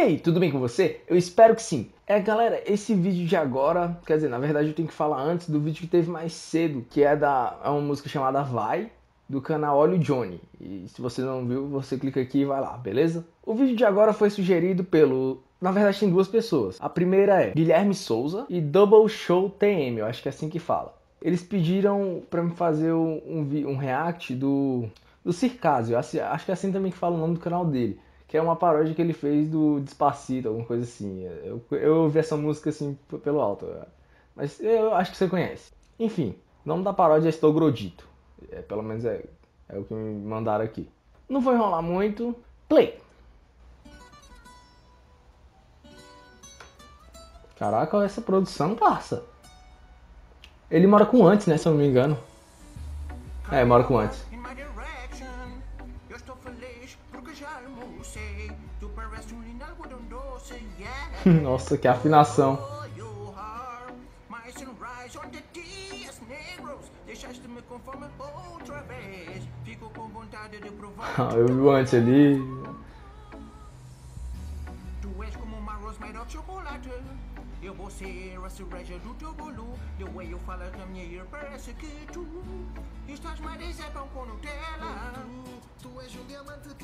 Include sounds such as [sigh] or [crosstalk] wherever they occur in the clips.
aí, tudo bem com você? Eu espero que sim. É, galera, esse vídeo de agora, quer dizer, na verdade eu tenho que falar antes do vídeo que teve mais cedo, que é da é uma música chamada Vai, do canal Olho Johnny. E se você não viu, você clica aqui e vai lá, beleza? O vídeo de agora foi sugerido pelo na verdade, tem duas pessoas. A primeira é Guilherme Souza e Double Show TM, eu acho que é assim que fala. Eles pediram para me fazer um, um, um, react do, do Circásio, acho que é assim também que fala o nome do canal dele que é uma paródia que ele fez do Despacito, alguma coisa assim. Eu, eu ouvi essa música assim pelo alto, mas eu acho que você conhece. Enfim, o nome da paródia é Estou Grodito. É, pelo menos é, é o que me mandaram aqui. Não vou enrolar muito. Play! Caraca, essa produção passa. Ele mora com antes, né? Se eu não me engano. É, mora com antes. [laughs] Nossa, que afinação. [laughs] Eu vi antes ali. Tu és como uma of chocolate. Eu vou ser a cereja do teu bolo. The way you fala na minha ear parece que tu estás mais com Nutella.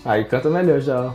Aí canta melhor já.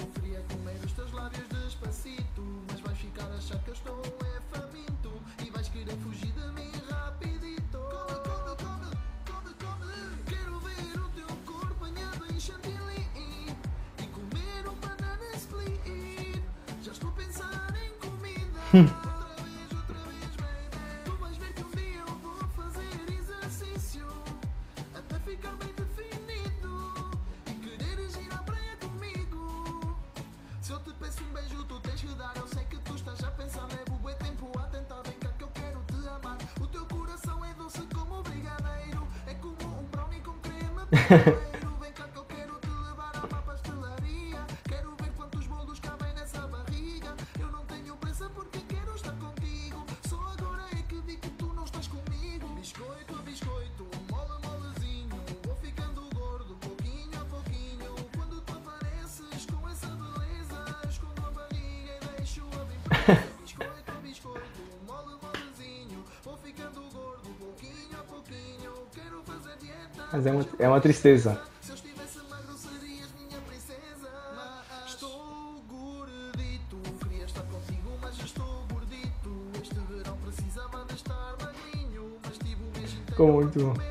Tú mais vendo um dia eu vou fazer exercício até ficar bem definido e querer girar praia comigo. Se eu te peço um beijo tu tens que dar. Eu sei que tu estás já pensando é o bom tempo a tentar vem cá que eu quero te amar. O teu coração é doce como brigadeiro, é como um brownie com Yeah. Mas é uma, é uma tristeza. Ficou muito bom.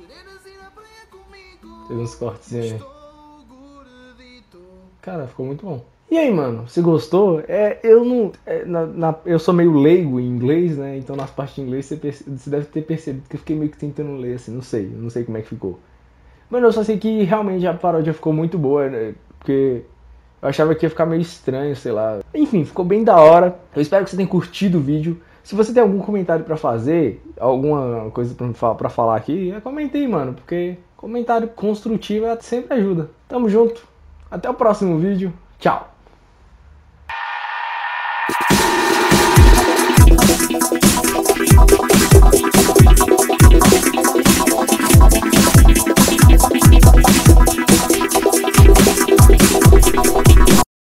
E Tem uns cortes aí Cara, ficou muito bom. E aí, mano, você gostou? É, eu não. É, na, na, eu sou meio leigo em inglês, né? Então nas partes de inglês você, perce, você, deve ter percebido que eu fiquei meio que tentando ler, assim, não sei, não sei como é que ficou. Mano, eu só sei que realmente a paródia ficou muito boa, né? Porque eu achava que ia ficar meio estranho, sei lá. Enfim, ficou bem da hora. Eu espero que você tenha curtido o vídeo. Se você tem algum comentário para fazer, alguma coisa para falar aqui, comente aí, mano, porque comentário construtivo sempre ajuda. Tamo junto. Até o próximo vídeo. Tchau!